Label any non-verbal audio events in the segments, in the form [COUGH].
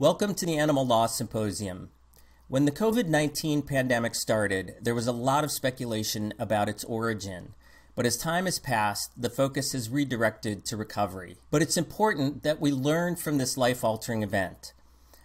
Welcome to the Animal Law Symposium. When the COVID 19 pandemic started, there was a lot of speculation about its origin. But as time has passed, the focus has redirected to recovery. But it's important that we learn from this life altering event.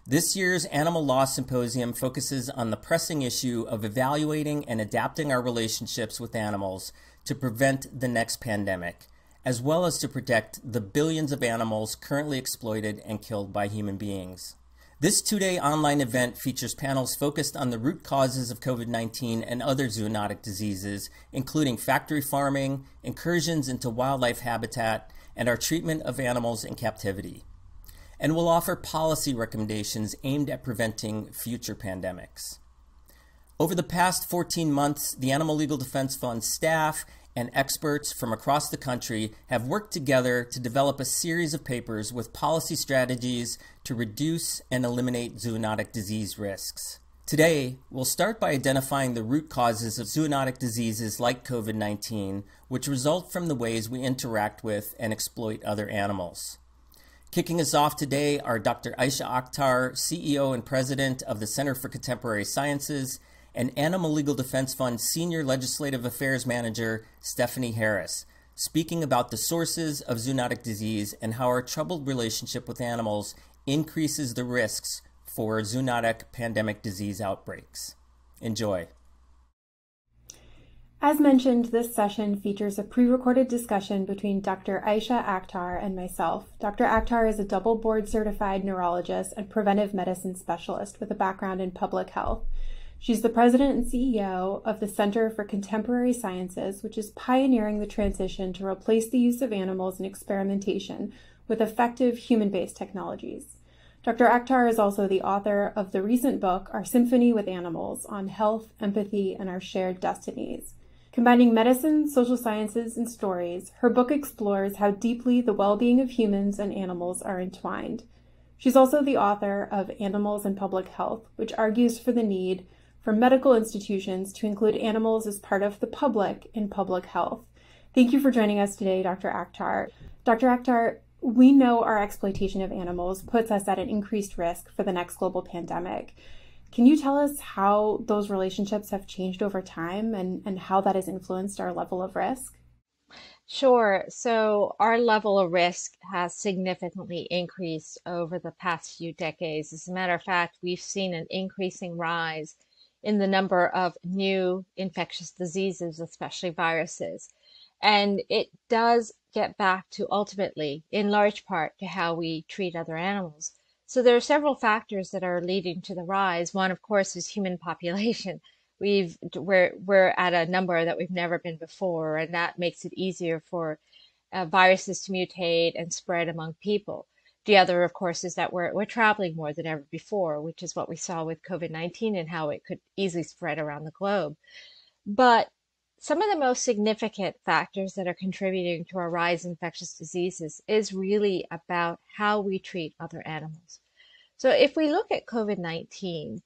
This year's Animal Law Symposium focuses on the pressing issue of evaluating and adapting our relationships with animals to prevent the next pandemic, as well as to protect the billions of animals currently exploited and killed by human beings. This two day online event features panels focused on the root causes of COVID 19 and other zoonotic diseases, including factory farming, incursions into wildlife habitat, and our treatment of animals in captivity and will offer policy recommendations aimed at preventing future pandemics. Over the past 14 months, the Animal Legal Defense Fund staff and experts from across the country have worked together to develop a series of papers with policy strategies to reduce and eliminate zoonotic disease risks. Today, we'll start by identifying the root causes of zoonotic diseases like COVID 19, which result from the ways we interact with and exploit other animals. Kicking us off today are Dr. Aysha Akhtar, CEO and President of the Center for Contemporary Sciences, and Animal Legal Defense Fund Senior Legislative Affairs Manager Stephanie Harris, speaking about the sources of zoonotic disease and how our troubled relationship with animals increases the risks for zoonotic pandemic disease outbreaks. Enjoy. As mentioned, this session features a pre-recorded discussion between Dr. Aysha Akhtar and myself. Dr. Akhtar is a double board certified neurologist and preventive medicine specialist with a background in public health. She's the president and CEO of the Center for Contemporary Sciences, which is pioneering the transition to replace the use of animals in experimentation with effective human-based technologies. Dr. Akhtar is also the author of the recent book, Our Symphony with Animals, on health, empathy, and our shared destinies. Combining medicine, social sciences, and stories, her book explores how deeply the well being of humans and animals are entwined. She's also the author of Animals and Public Health, which argues for the need for medical institutions to include animals as part of the public in public health. Thank you for joining us today, Dr. Akhtar. Dr. Akhtar, we know our exploitation of animals puts us at an increased risk for the next global pandemic. Can you tell us how those relationships have changed over time and, and how that has influenced our level of risk? Sure. So, our level of risk has significantly increased over the past few decades. As a matter of fact, we've seen an increasing rise in the number of new infectious diseases, especially viruses. And it does get back to ultimately, in large part, to how we treat other animals. So there are several factors that are leading to the rise. One, of course, is human [LAUGHS] population. We've we're we're at a number that we've never been before, and that makes it easier for uh, viruses to mutate and spread among people. The other, of course, is that we're we're traveling more than ever before, which is what we saw with COVID-19 and how it could easily spread around the globe. But some of the most significant factors that are contributing to our rise in infectious diseases is really about how we treat other animals. So if we look at COVID-19,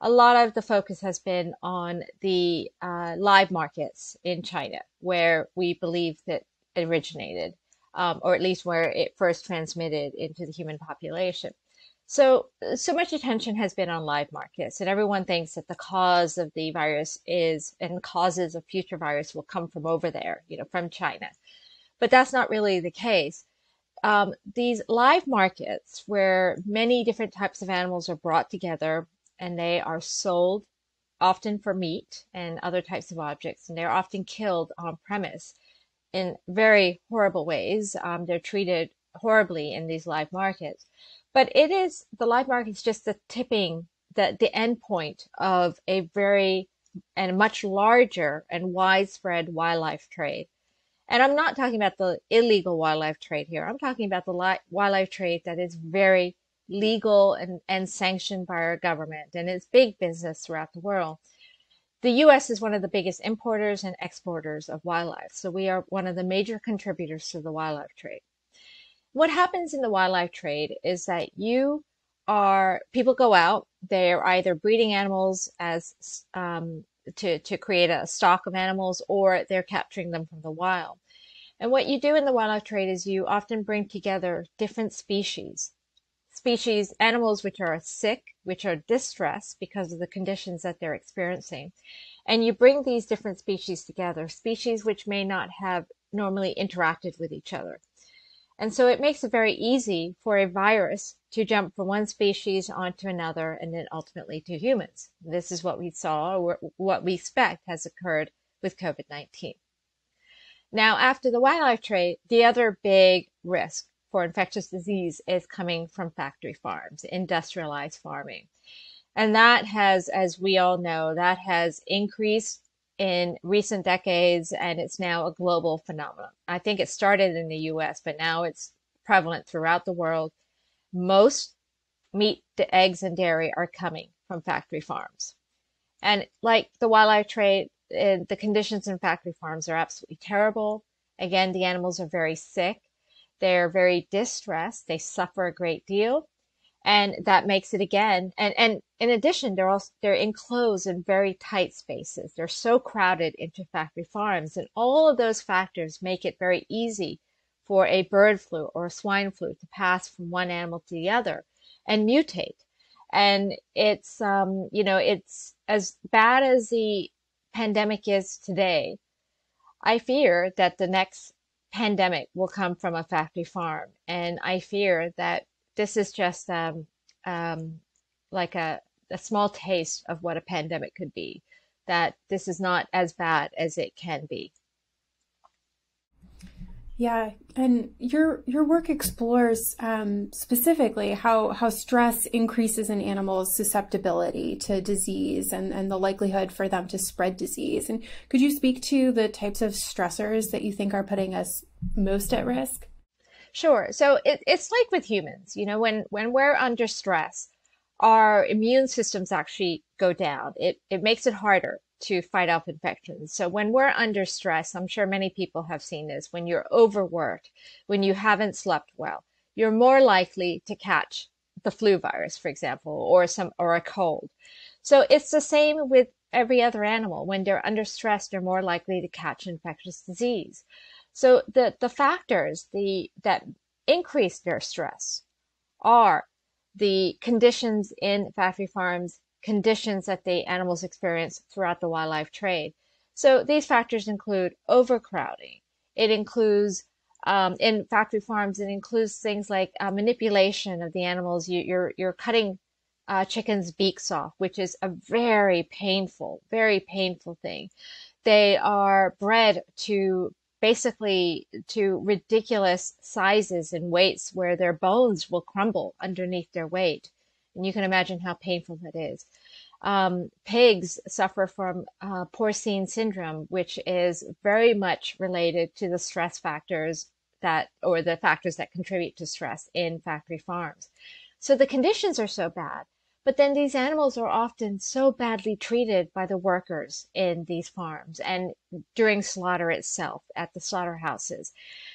a lot of the focus has been on the uh, live markets in China, where we believe that it originated, um, or at least where it first transmitted into the human population. So, so much attention has been on live markets, and everyone thinks that the cause of the virus is and causes of future virus will come from over there, you know, from China. But that's not really the case um, these live markets where many different types of animals are brought together and they are sold often for meat and other types of objects and they're often killed on premise in very horrible ways um, they're treated horribly in these live markets but it is the live market is just the tipping the the end point of a very and much larger and widespread wildlife trade and I'm not talking about the illegal wildlife trade here. I'm talking about the li- wildlife trade that is very legal and, and sanctioned by our government and it's big business throughout the world. The US is one of the biggest importers and exporters of wildlife. So we are one of the major contributors to the wildlife trade. What happens in the wildlife trade is that you are, people go out, they're either breeding animals as um, to, to create a stock of animals or they're capturing them from the wild. And what you do in the wildlife trade is you often bring together different species species, animals which are sick, which are distressed because of the conditions that they're experiencing. And you bring these different species together, species which may not have normally interacted with each other. And so it makes it very easy for a virus to jump from one species onto another and then ultimately to humans. This is what we saw or what we expect has occurred with COVID 19. Now, after the wildlife trade, the other big risk for infectious disease is coming from factory farms, industrialized farming. And that has, as we all know, that has increased in recent decades and it's now a global phenomenon. I think it started in the US, but now it's prevalent throughout the world. Most meat, eggs, and dairy are coming from factory farms. And like the wildlife trade, eh, the conditions in factory farms are absolutely terrible. Again, the animals are very sick. They're very distressed. They suffer a great deal. And that makes it again. And, and in addition, they're also, they're enclosed in very tight spaces. They're so crowded into factory farms. And all of those factors make it very easy for a bird flu or a swine flu to pass from one animal to the other and mutate. And it's, um, you know, it's as bad as the pandemic is today. I fear that the next pandemic will come from a factory farm. And I fear that this is just um, um, like a, a small taste of what a pandemic could be, that this is not as bad as it can be. Yeah, and your your work explores um, specifically how how stress increases an animal's susceptibility to disease and and the likelihood for them to spread disease. And could you speak to the types of stressors that you think are putting us most at risk? Sure. So it, it's like with humans. You know, when when we're under stress, our immune systems actually go down. It it makes it harder to fight off infections. So when we're under stress, I'm sure many people have seen this, when you're overworked, when you haven't slept well, you're more likely to catch the flu virus, for example, or some or a cold. So it's the same with every other animal. When they're under stress, they're more likely to catch infectious disease. So the, the factors the that increase their stress are the conditions in factory farms conditions that the animals experience throughout the wildlife trade. So these factors include overcrowding. It includes um, in factory farms, it includes things like uh, manipulation of the animals. You, are you're, you're cutting uh, chickens' beaks off, which is a very painful, very painful thing. They are bred to basically to ridiculous sizes and weights where their bones will crumble underneath their weight. And you can imagine how painful that is. Um, pigs suffer from uh, porcine syndrome, which is very much related to the stress factors that, or the factors that contribute to stress in factory farms. So the conditions are so bad. But then these animals are often so badly treated by the workers in these farms and during slaughter itself at the slaughterhouses.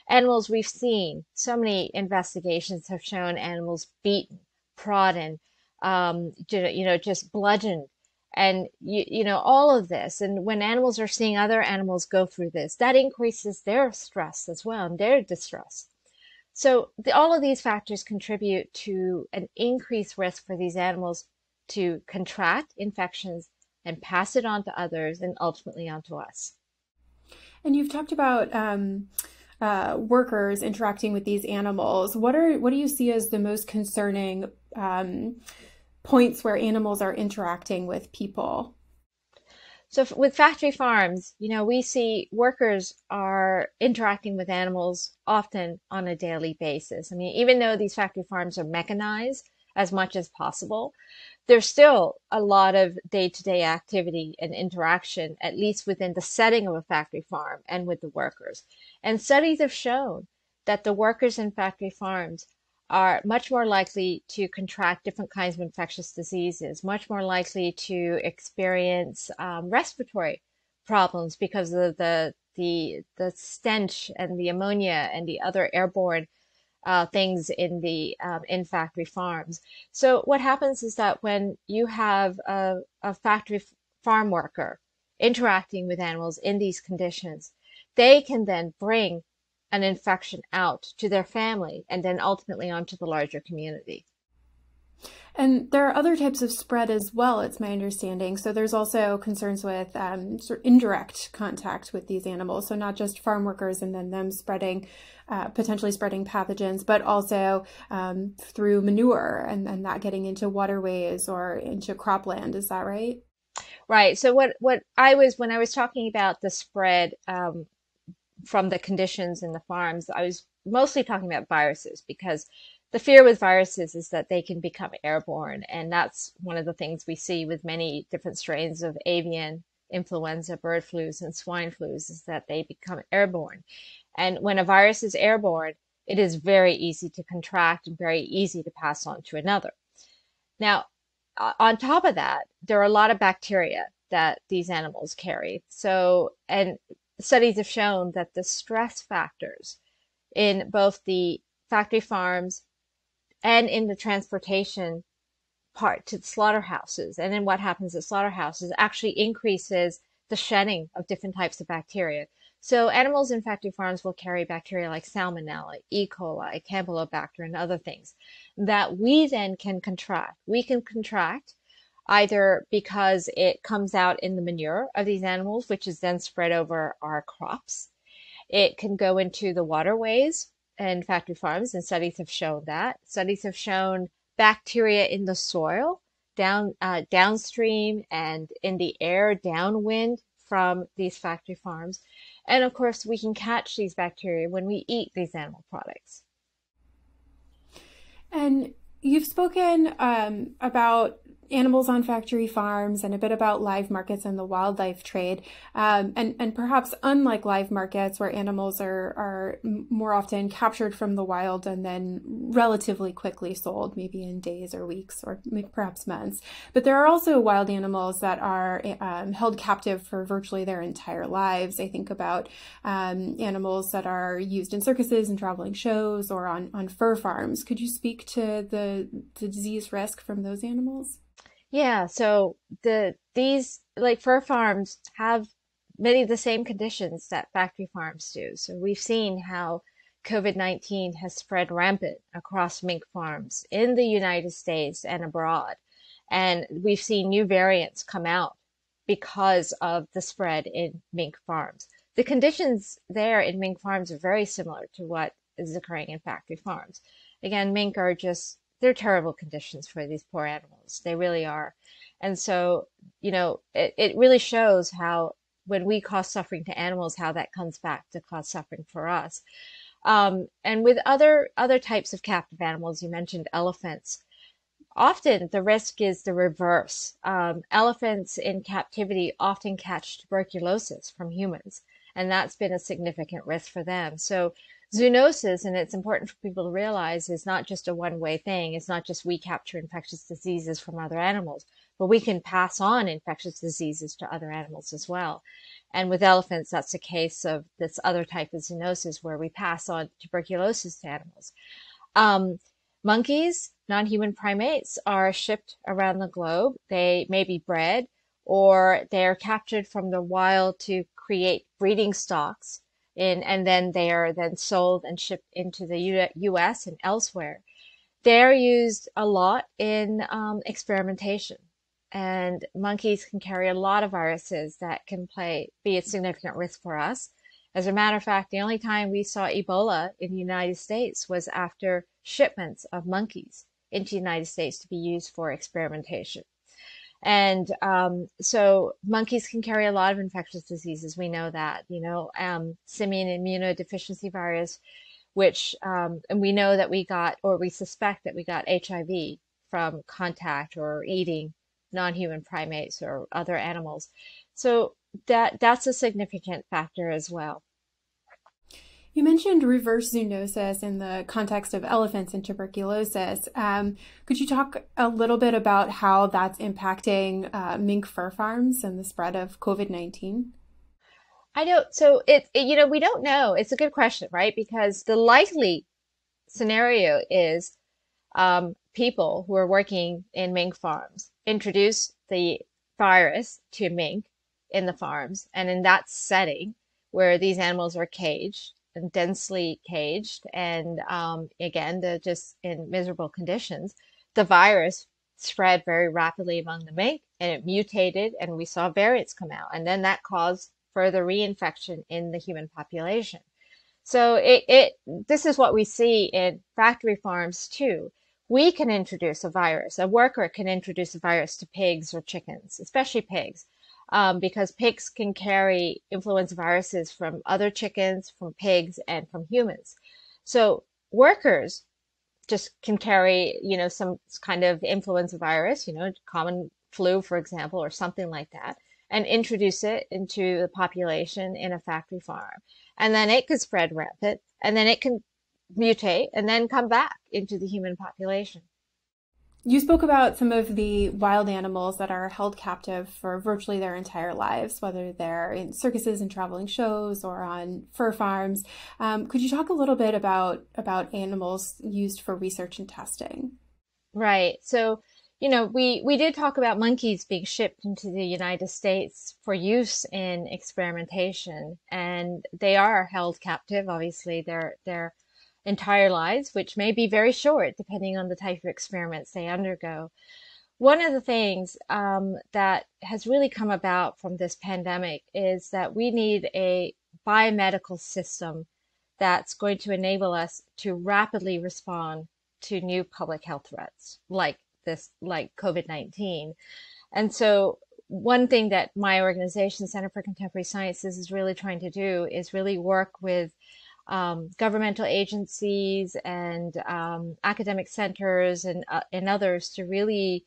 Animals we've seen, so many investigations have shown animals beaten, prodded, um, you know, just bludgeoned. And you, you know all of this. And when animals are seeing other animals go through this that increases their stress as well and their distress. So the, all of these factors contribute to an increased risk for these animals to contract infections and pass it on to others and ultimately onto us. And you've talked about um, uh, workers interacting with these animals. What are what do you see as the most concerning um, points where animals are interacting with people. So with factory farms, you know, we see workers are interacting with animals often on a daily basis. I mean, even though these factory farms are mechanized as much as possible, there's still a lot of day-to-day activity and interaction, at least within the setting of a factory farm and with the workers. And studies have shown that the workers in factory farms are much more likely to contract different kinds of infectious diseases, much more likely to experience um, respiratory problems because of the the the stench and the ammonia and the other airborne uh, things in the um, in factory farms. So what happens is that when you have a, a factory farm worker interacting with animals in these conditions, they can then bring an infection out to their family and then ultimately onto the larger community. And there are other types of spread as well, it's my understanding. So there's also concerns with um, sort of indirect contact with these animals. So not just farm workers and then them spreading, uh, potentially spreading pathogens, but also um, through manure and, and that getting into waterways or into cropland. Is that right? Right. So what what I was when I was talking about the spread um, from the conditions in the farms, I was mostly talking about viruses because the fear with viruses is that they can become airborne. And that's one of the things we see with many different strains of avian influenza, bird flus, and swine flus is that they become airborne. And when a virus is airborne, it is very easy to contract and very easy to pass on to another. Now, on top of that, there are a lot of bacteria that these animals carry. So, and studies have shown that the stress factors in both the factory farms and in the transportation part to the slaughterhouses and then what happens at slaughterhouses actually increases the shedding of different types of bacteria. So animals in factory farms will carry bacteria like salmonella, E. coli, campylobacter, and other things that we then can contract. We can contract either because it comes out in the manure of these animals, which is then spread over our crops. It can go into the waterways and factory farms, and studies have shown that. Studies have shown bacteria in the soil, down uh, downstream, and in the air downwind from these factory farms. And of course, we can catch these bacteria when we eat these animal products. And you've spoken um, about animals on factory farms and a bit about live markets and the wildlife trade. Um, and, and perhaps unlike live markets where animals are, are more often captured from the wild and then relatively quickly sold, maybe in days or weeks or perhaps months. But there are also wild animals that are um, held captive for virtually their entire lives. I think about um, animals that are used in circuses and traveling shows or on, on fur farms. Could you speak to the, the disease risk from those animals? Yeah, so the these like fur farms have many of the same conditions that factory farms do. So we've seen how COVID-19 has spread rampant across mink farms in the United States and abroad. And we've seen new variants come out because of the spread in mink farms. The conditions there in mink farms are very similar to what is occurring in factory farms. Again, mink are just they're terrible conditions for these poor animals. They really are. And so, you know, it, it really shows how when we cause suffering to animals, how that comes back to cause suffering for us. Um, and with other other types of captive animals, you mentioned elephants. Often the risk is the reverse. Um, elephants in captivity often catch tuberculosis from humans, and that's been a significant risk for them. So Zoonosis, and it's important for people to realize, is not just a one way thing. It's not just we capture infectious diseases from other animals, but we can pass on infectious diseases to other animals as well. And with elephants, that's a case of this other type of zoonosis where we pass on tuberculosis to animals. Um, monkeys, non human primates, are shipped around the globe. They may be bred or they're captured from the wild to create breeding stocks in, and then they are then sold and shipped into the U.S. and elsewhere. They're used a lot in um, experimentation, and monkeys can carry a lot of viruses that can play be a significant risk for us. As a matter of fact, the only time we saw Ebola in the United States was after shipments of monkeys into the United States to be used for experimentation. And um, so monkeys can carry a lot of infectious diseases. We know that, you know, um, simian immunodeficiency virus, which, um, and we know that we got, or we suspect that we got HIV from contact or eating non-human primates or other animals. So that that's a significant factor as well. You mentioned reverse zoonosis in the context of elephants and tuberculosis. Um, could you talk a little bit about how that's impacting uh, mink fur farms and the spread of COVID 19? I don't, so it, it, you know, we don't know. It's a good question, right? Because the likely scenario is um, people who are working in mink farms introduce the virus to mink in the farms. And in that setting where these animals are caged, densely caged and um, again they're just in miserable conditions the virus spread very rapidly among the mink and it mutated and we saw variants come out. And then that caused further reinfection in the human population. So it, it this is what we see in factory farms too. We can introduce a virus. A worker can introduce a virus to pigs or chickens, especially pigs, um, because pigs can carry influenza viruses from other chickens, from pigs, and from humans. So workers just can carry, you know, some kind of influenza virus, you know, common flu, for example, or something like that, and introduce it into the population in a factory farm and then it could spread rampant, and then it can mutate and then come back into the human population. You spoke about some of the wild animals that are held captive for virtually their entire lives, whether they're in circuses and traveling shows or on fur farms. Um, could you talk a little bit about about animals used for research and testing? Right. So you know, we, we did talk about monkeys being shipped into the United States for use in experimentation, and they are held captive, obviously, their, their entire lives, which may be very short depending on the type of experiments they undergo. One of the things um, that has really come about from this pandemic is that we need a biomedical system that's going to enable us to rapidly respond to new public health threats like this like COVID-19. And so one thing that my organization, Center for Contemporary Sciences, is really trying to do is really work with um, governmental agencies and um, academic centers and, uh, and others to really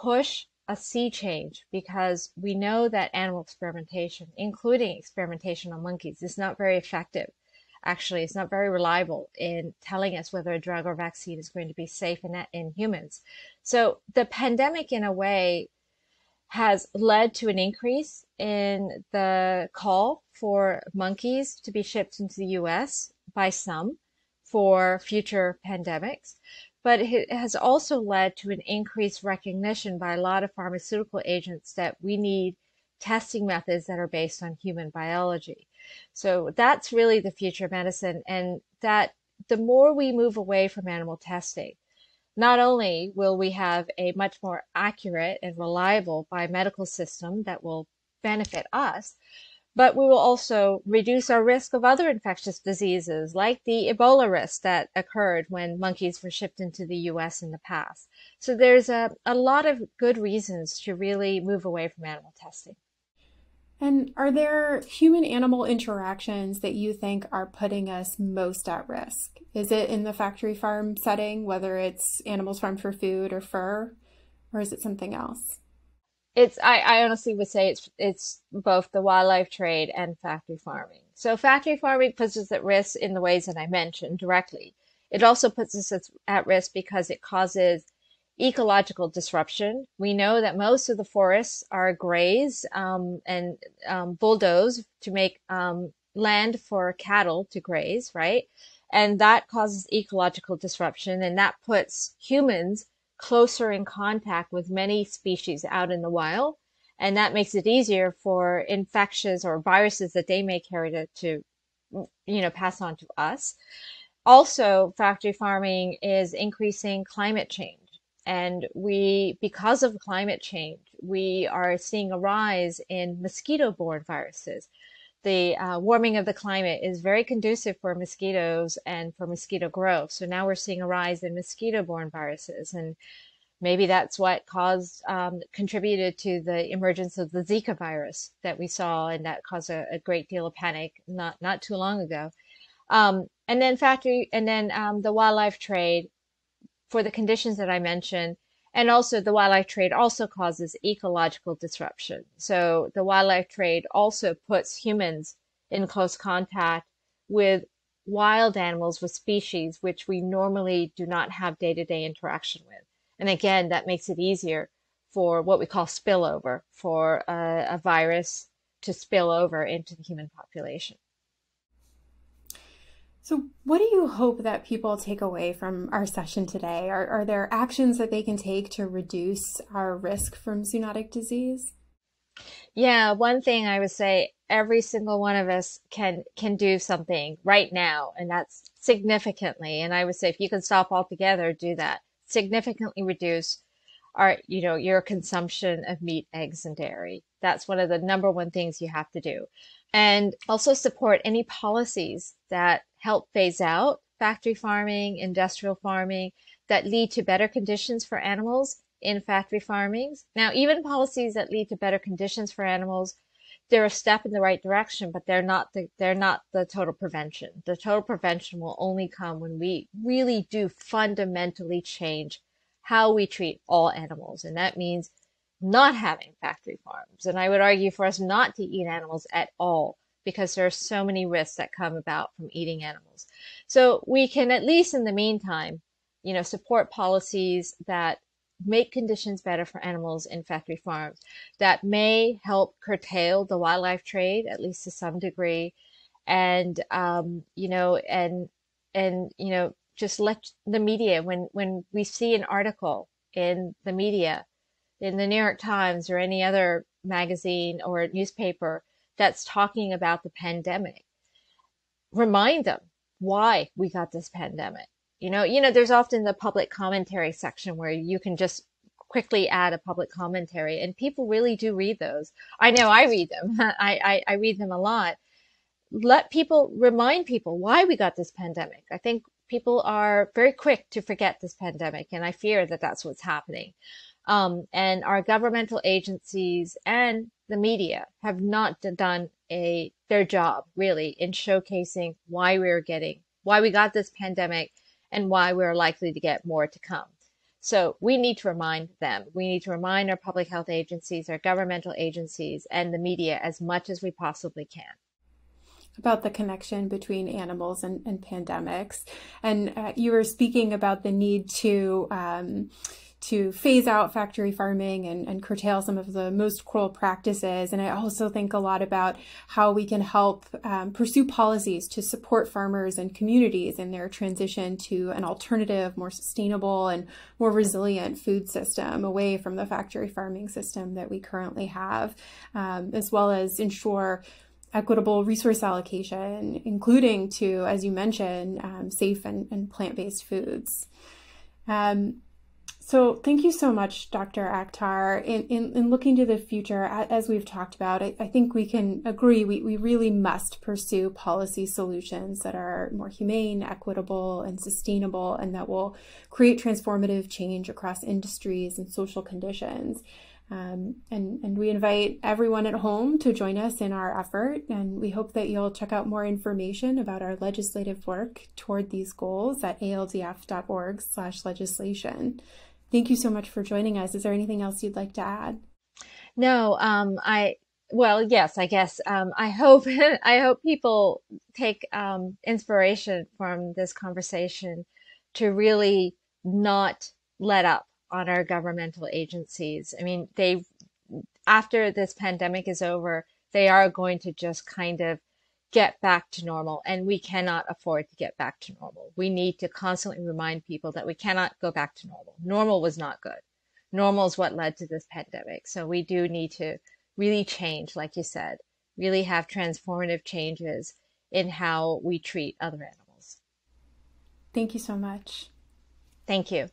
push a sea change because we know that animal experimentation, including experimentation on monkeys, is not very effective actually it's not very reliable in telling us whether a drug or vaccine is going to be safe in, in humans. So the pandemic, in a way, has led to an increase in the call for monkeys to be shipped into the US by some for future pandemics. But it has also led to an increased recognition by a lot of pharmaceutical agents that we need testing methods that are based on human biology. So that's really the future of medicine. And that the more we move away from animal testing, not only will we have a much more accurate and reliable biomedical system that will benefit us, but we will also reduce our risk of other infectious diseases like the Ebola risk that occurred when monkeys were shipped into the US in the past. So there's a, a lot of good reasons to really move away from animal testing. And are there human animal interactions that you think are putting us most at risk? Is it in the factory farm setting, whether it's animals farmed for food or fur, or is it something else? It's I, I honestly would say it's it's both the wildlife trade and factory farming. So factory farming puts us at risk in the ways that I mentioned directly. It also puts us at risk because it causes ecological disruption. We know that most of the forests are grazed um, and um, bulldozed to make um, land for cattle to graze, right? And that causes ecological disruption, and that puts humans closer in contact with many species out in the wild. And that makes it easier for infections or viruses that they may carry to, to you know, pass on to us. Also, factory farming is increasing climate change and we, because of climate change, we are seeing a rise in mosquito borne viruses. The uh, warming of the climate is very conducive for mosquitoes and for mosquito growth. So now we're seeing a rise in mosquito borne viruses. And maybe that's what caused, um, contributed to the emergence of the Zika virus that we saw and that caused a, a great deal of panic not, not too long ago. Um, and then factory, and then um, the wildlife trade for the conditions that I mentioned. And also the wildlife trade also causes ecological disruption. So the wildlife trade also puts humans in close contact with wild animals, with species which we normally do not have day to day interaction with. And again, that makes it easier for what we call spillover, for a, a virus to spill over into the human population. So, what do you hope that people take away from our session today? Are, are there actions that they can take to reduce our risk from zoonotic disease? Yeah, one thing I would say every single one of us can can do something right now, and that's significantly. And I would say if you can stop altogether, do that. significantly reduce our, you know, your consumption of meat, eggs, and dairy. That's one of the number one things you have to do. And also support any policies that help phase out factory farming, industrial farming, that lead to better conditions for animals in factory farming. Now, even policies that lead to better conditions for animals, they're a step in the right direction, but they're not the, they're not the total prevention. The total prevention will only come when we really do fundamentally change how we treat all animals. And that means not having factory farms. And I would argue for us not to eat animals at all because there are so many risks that come about from eating animals. So we can at least in the meantime, you know, support policies that make conditions better for animals in factory farms that may help curtail the wildlife trade at least to some degree and um, you know and and you know just let the media when when we see an article in the media in the new york times or any other magazine or newspaper that's talking about the pandemic remind them why we got this pandemic you know, you know, there's often the public commentary section where you can just quickly add a public commentary and people really do read those. I know I read them. [LAUGHS] I, I, I read them a lot. Let people remind people why we got this pandemic. I think people are very quick to forget this pandemic and I fear that that's what's happening. Um, and our governmental agencies and the media have not done a their job really in showcasing why we're getting why we got this pandemic and why we're likely to get more to come. So we need to remind them. We need to remind our public health agencies, our governmental agencies, and the media as much as we possibly can. About the connection between animals and, and pandemics. And uh, you were speaking about the need to. Um, to phase out factory farming and, and curtail some of the most cruel practices. And I also think a lot about how we can help um, pursue policies to support farmers and communities in their transition to an alternative, more sustainable, and more resilient food system away from the factory farming system that we currently have, um, as well as ensure equitable resource allocation, including to, as you mentioned, um, safe and, and plant based foods. Um, so thank you so much, Dr. Akhtar. In, in, in looking to the future, as we've talked about, I, I think we can agree we, we really must pursue policy solutions that are more humane, equitable, and sustainable, and that will create transformative change across industries and social conditions. Um, and, and we invite everyone at home to join us in our effort. And we hope that you'll check out more information about our legislative work toward these goals at aldf.org slash legislation. Thank you so much for joining us. Is there anything else you'd like to add? No, um, I well, yes, I guess um, I hope [LAUGHS] I hope people take um, inspiration from this conversation to really not let up on our governmental agencies. I mean, they after this pandemic is over, they are going to just kind of get back to normal and we cannot afford to get back to normal. We need to constantly remind people that we cannot go back to normal. Normal was not good. Normal is what led to this pandemic. So we do need to really change, like you said, really have transformative changes in how we treat other animals. Thank you so much. Thank you.